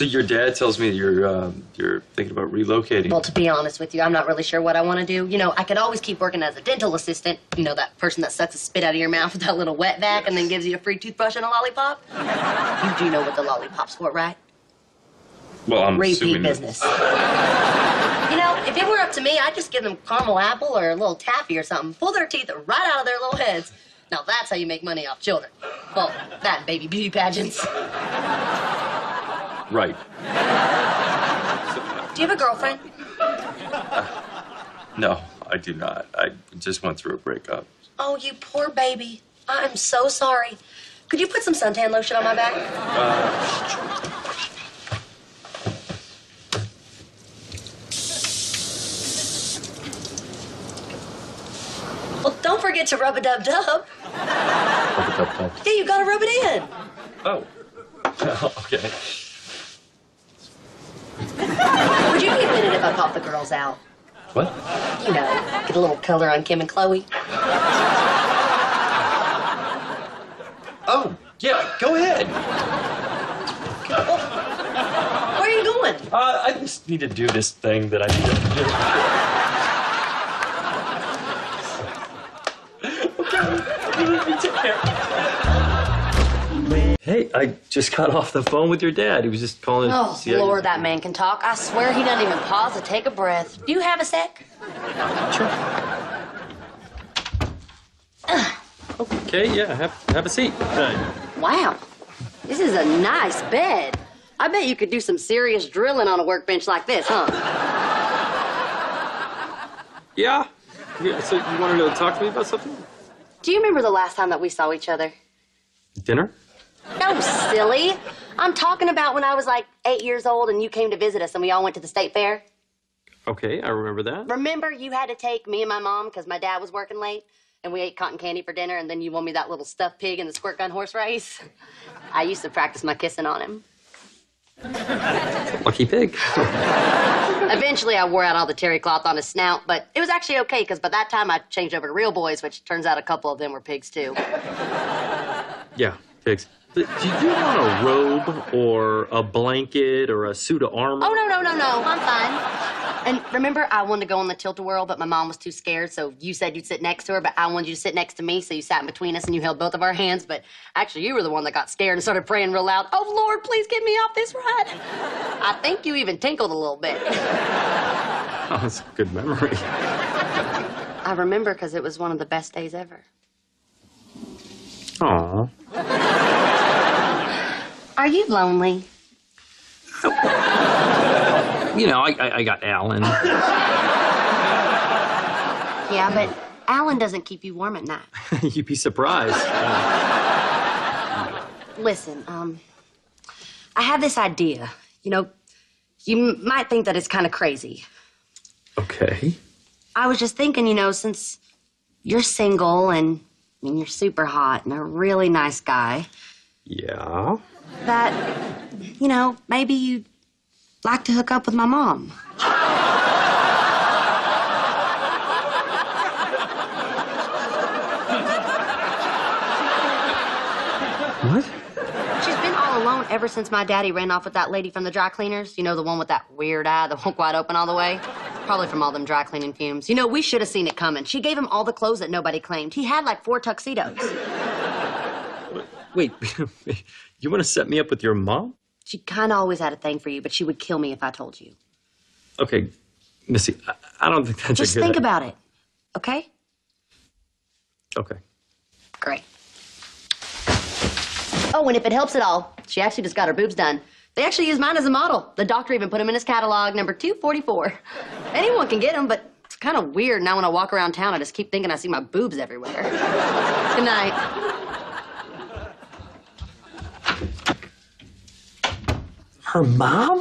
So your dad tells me you're um, you're thinking about relocating. Well, to be honest with you, I'm not really sure what I want to do. You know, I could always keep working as a dental assistant. You know, that person that sucks the spit out of your mouth with that little wet vac and then gives you a free toothbrush and a lollipop. You do know what the lollipop's for, right? well, I'm Repeat business. you know, if it were up to me, I'd just give them caramel apple or a little taffy or something. Pull their teeth right out of their little heads. Now that's how you make money off children. Well, that and baby beauty pageants. Right. Do you have a girlfriend? No, I do not. I just went through a breakup. Oh, you poor baby. I'm so sorry. Could you put some suntan lotion on my back? Uh. Well, don't forget to rub a dub dub. Yeah, you gotta rub it in. Oh. okay. Would you be offended if I popped the girls out? What? You know, get a little color on Kim and Chloe. Oh, yeah. Go ahead. Where are you going? Uh, I just need to do this thing that I need to do. okay. Take care. Hey, I just got off the phone with your dad. He was just calling. Oh, Lord, that man can talk. I swear he doesn't even pause to take a breath. Do you have a sec? Sure. Okay, yeah. Have have a seat. Wow. This is a nice bed. I bet you could do some serious drilling on a workbench like this, huh? yeah. yeah. So you wanted to talk to me about something? Do you remember the last time that we saw each other? Dinner? No, silly. I'm talking about when I was like eight years old and you came to visit us and we all went to the state fair. Okay, I remember that. Remember you had to take me and my mom because my dad was working late and we ate cotton candy for dinner and then you won me that little stuffed pig in the squirt gun horse race? I used to practice my kissing on him. Lucky pig. Eventually, I wore out all the terry cloth on his snout, but it was actually okay because by that time I changed over to real boys, which turns out a couple of them were pigs too. yeah, But Do you want a robe or a blanket or a suit of armor? Oh, no, no, no, no, I'm fine. And remember, I wanted to go on the tilt-a-whirl, but my mom was too scared, so you said you'd sit next to her, but I wanted you to sit next to me, so you sat in between us and you held both of our hands, but actually you were the one that got scared and started praying real loud, oh, Lord, please get me off this ride. I think you even tinkled a little bit. Oh, that's a good memory. I remember because it was one of the best days ever. Aw. Are you lonely? You know, I, I, I got Alan. Yeah, but Alan doesn't keep you warm at night. You'd be surprised. Listen, um, I have this idea. You know, you m- might think that it's kind of crazy. Okay. I was just thinking, you know, since you're single and I mean you're super hot and a really nice guy, Yeah. That you know maybe you'd like to hook up with my mom. What? She's been all alone ever since my daddy ran off with that lady from the dry cleaners. You know, the one with that weird eye that won't wide open all the way? Probably from all them dry cleaning fumes. You know, we should have seen it coming. She gave him all the clothes that nobody claimed. He had like four tuxedos. Wait, you want to set me up with your mom? She kind of always had a thing for you, but she would kill me if I told you. Okay, Missy, I, I don't think that's Just a good think about it, okay? Okay. Great. Oh, and if it helps at all, she actually just got her boobs done. They actually use mine as a model. The doctor even put them in his catalog, number 244. Anyone can get them, but it's kind of weird now when I walk around town, I just keep thinking I see my boobs everywhere. Good night. Her mom?